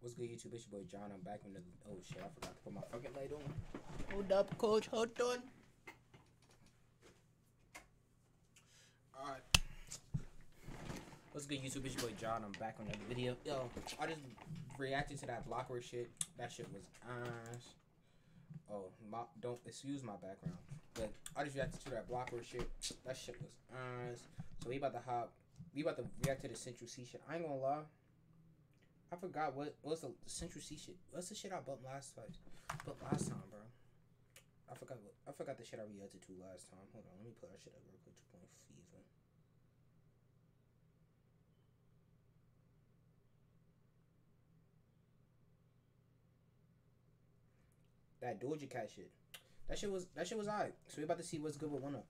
What's good, YouTube? It's your boy John. I'm back with another. Oh shit, I forgot to put my fucking light on. Hold up, coach. Hold on. Alright. What's good, YouTube? It's your boy John. I'm back with another video. Yo, I just reacted to that blocker shit. That shit was ass. Oh, my, don't excuse my background. But I just reacted to that blocker shit. That shit was ass. So we about to hop. We about to react to the Central Cee shit. I ain't gonna lie. I forgot what what's the Central Cee shit. What's the shit I bumped last time? But last time, bro. I forgot what I forgot the shit I reacted to last time. Hold on, let me pull that shit up real quick. Two point fever. That Doja Cat shit. That shit was that shit was alright. So we about to see what's good with one up.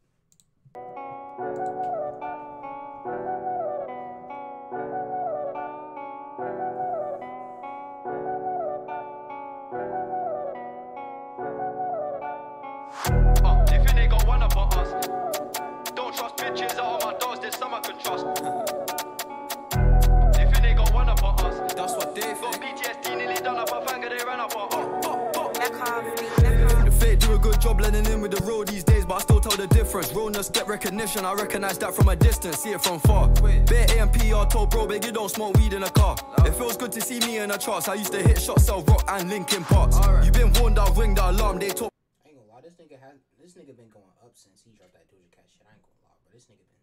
Blending in with the road these days, but I still tell the difference. Realness get recognition, I recognize that from a distance, see it from far. Bare AMP, I told bro, big, you don't smoke weed in a car. It feels good to see me in the charts. I used to hit shots, sell rock and Linkin Parks. You been warned, I'll ring the alarm. They talk I ain't gonna lie, this nigga had this nigga been going up since he dropped that Doja Cat shit. I ain't gonna lie, but this nigga been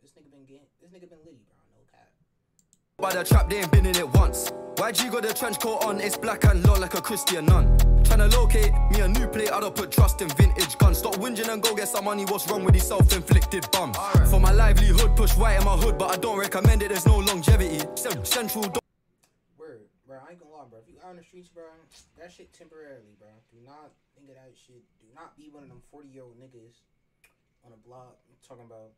this nigga been getting this nigga been litty, bro. No cap. By the trap, they ain't been in it once. YG got the trench coat on, it's black and low like a Christian nun. Tryna locate me a new plate, I don't put trust in vintage guns. Stop whinging and go get some money. What's wrong with these self-inflicted bums? For my livelihood, push white in my hood, but I don't recommend it. There's no longevity. Cen- Central. do Word, bro. I ain't gonna lie, bro. If you out in the streets, bro, that shit temporarily, bro. Do not think of that shit. Do not be one of them forty year old niggas on a block talking about.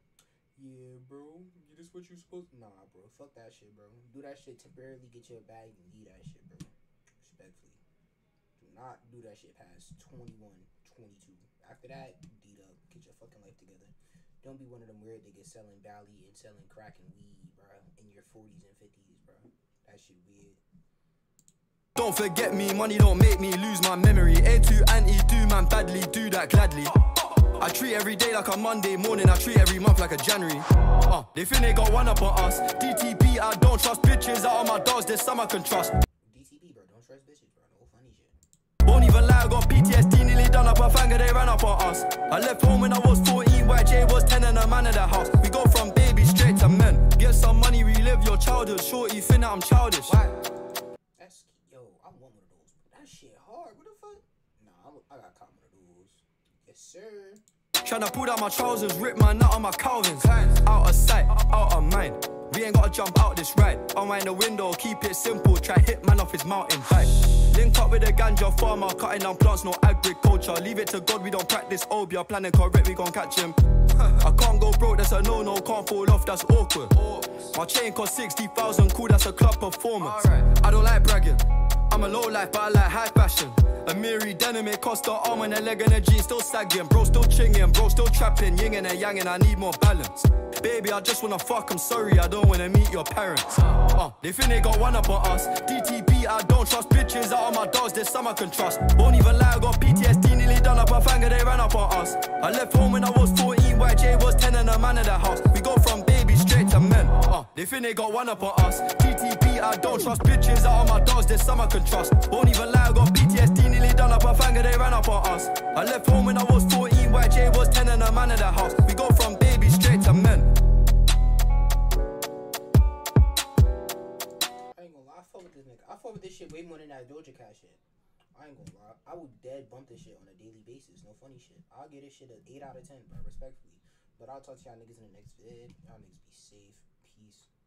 Yeah, bro. You just what you supposed? Nah, bro. Fuck that shit, bro. Do that shit temporarily. Get your bag and leave that shit, bro. Respectfully. Do not do that shit past 21, 22. After that, deed up. Get your fucking life together. Don't be one of them weird niggas selling Bally and selling crack and weed, bro, in your 40s and 50s, bro. That shit weird. Don't forget me, money don't make me lose my memory. A2 anti do man badly, do that gladly. I treat every day like a Monday morning, I treat every month like a January. Uh, they think they got one up on us. DTP, I don't trust bitches out of my dogs, there's some I can trust. DTP, bro. Don't trust bitches, bro. No funny shit. Won't even lie, I got PTSD, nearly done up a finger, they ran up on us. I left home when I was 14, YJ was 10 and a man in the house. We go from baby straight to men. Get some money, relive your childhood. Shorty, think that I'm childish. That's yo. I want one of those. That shit hard. What the fuck? Nah, I'm, I got caught one of those. Yes, sir. Tryna pull down my trousers, rip my nut on my Calvins. Out of sight, out of mind. We ain't gotta jump out this ride. Unwind the window, keep it simple. Try hit man off his mountain bike. Link up with a ganja farmer, cutting down plants, no agriculture. Leave it to God, we don't practice obeah. Planning correct, we gon' catch him. I can't go broke, that's a no no. Can't fall off, that's awkward. My chain cost 60,000, cool, that's a club performance. I don't like bragging. I'm a low life, but I like high fashion. Amiri denim, it cost the arm and a leg and a jean, still sagging. Bro, still chinging, bro, still trapping. Yin and a yang, and I need more balance. Baby, I just wanna fuck, I'm sorry, I don't wanna meet your parents. Uh, they think they got one up on us. DTP, I don't trust bitches out of my dogs, there's some I can trust. Won't even lie, I got PTSD, nearly done up a finger, they ran up on us. I left home when I was 14, YJ was 10 and a man in the house. We they think they got one up on us. TTP, I don't trust bitches out of my dogs, there's some I can trust. Won't even lie, I got PTSD, nearly done up a finger, they ran up on us. I left home when I was 14, YJ was 10 and a man in the house. We go from baby straight to men. I ain't gonna lie. I fuck with this nigga. I fuck with this shit way more than that Doja Cat shit. I ain't gonna lie. I would dead bump this shit on a daily basis. No funny shit. I'll give this shit an 8 out of 10, bro. Respectfully. But I'll talk to y'all niggas in the next vid. Y'all niggas be safe. Peace.